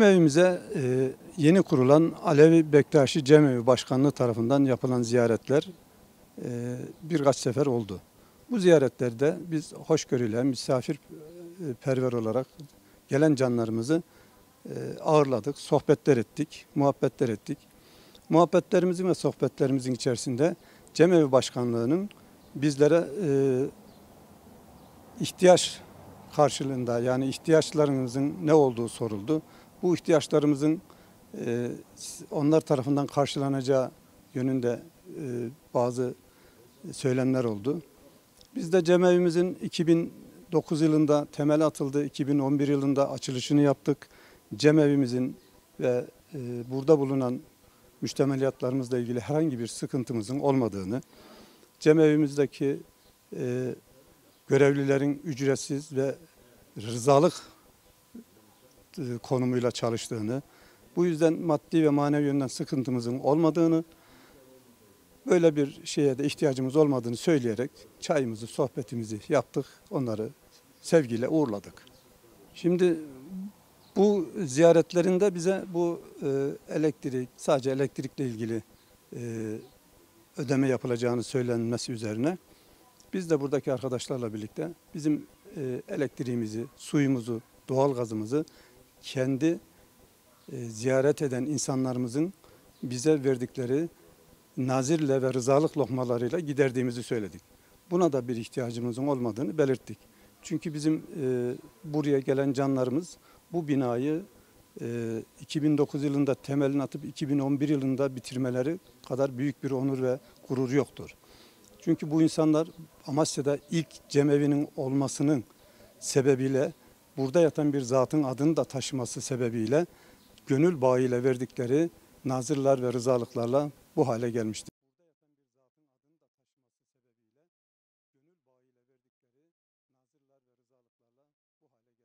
Evimize e, yeni kurulan Alevi Bektaşi Cemevi Başkanlığı tarafından yapılan ziyaretler e, birkaç sefer oldu. Bu ziyaretlerde biz hoşgörüyle, misafirperver olarak gelen canlarımızı e, ağırladık, sohbetler ettik, muhabbetler ettik. Muhabbetlerimizin ve sohbetlerimizin içerisinde Cemevi Başkanlığı'nın bizlere e, ihtiyaç karşılığında yani ihtiyaçlarınızın ne olduğu soruldu. Bu ihtiyaçlarımızın e, onlar tarafından karşılanacağı yönünde e, bazı söylemler oldu. Biz de cemevimizin 2009 yılında temeli atıldı, 2011 yılında açılışını yaptık. Cemevimizin ve e, burada bulunan müştemeliyatlarımızla ilgili herhangi bir sıkıntımızın olmadığını, cemevimizdeki görevlilerin ücretsiz ve rızalık konumuyla çalıştığını, bu yüzden maddi ve manevi yönden sıkıntımızın olmadığını, böyle bir şeye de ihtiyacımız olmadığını söyleyerek çayımızı, sohbetimizi yaptık. Onları sevgiyle uğurladık. Şimdi bu ziyaretlerinde bize bu e, elektrik, sadece elektrikle ilgili e, ödeme yapılacağını söylenmesi üzerine biz de buradaki arkadaşlarla birlikte bizim e, elektriğimizi, suyumuzu, doğalgazımızı kendi e, ziyaret eden insanlarımızın bize verdikleri nazirle ve rızalık lokmalarıyla giderdiğimizi söyledik. Buna da bir ihtiyacımızın olmadığını belirttik. Çünkü bizim e, buraya gelen canlarımız bu binayı e, 2009 yılında temelini atıp 2011 yılında bitirmeleri kadar büyük bir onur ve gurur yoktur. Çünkü bu insanlar Amasya'da ilk cemevinin olmasının sebebiyle burada yatan bir zatın adını da taşıması sebebiyle gönül bağıyla verdikleri nazırlar ve rızalıklarla bu hale gelmiştir.